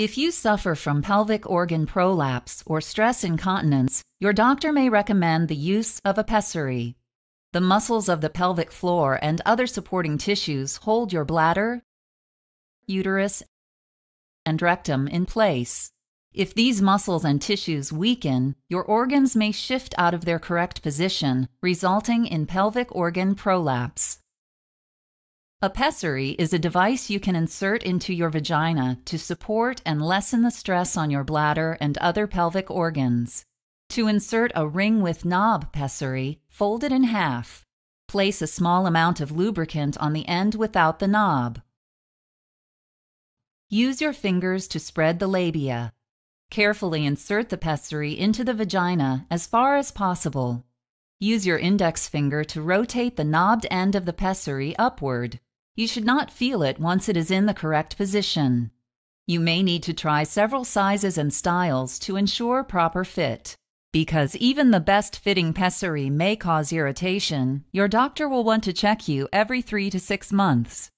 If you suffer from pelvic organ prolapse or stress incontinence, your doctor may recommend the use of a pessary. The muscles of the pelvic floor and other supporting tissues hold your bladder, uterus, and rectum in place. If these muscles and tissues weaken, your organs may shift out of their correct position, resulting in pelvic organ prolapse. A pessary is a device you can insert into your vagina to support and lessen the stress on your bladder and other pelvic organs. To insert a ring with knob pessary, fold it in half. Place a small amount of lubricant on the end without the knob. Use your fingers to spread the labia. Carefully insert the pessary into the vagina as far as possible. Use your index finger to rotate the knobbed end of the pessary upward. You should not feel it once it is in the correct position. You may need to try several sizes and styles to ensure proper fit. Because even the best fitting pessary may cause irritation, your doctor will want to check you every three to six months.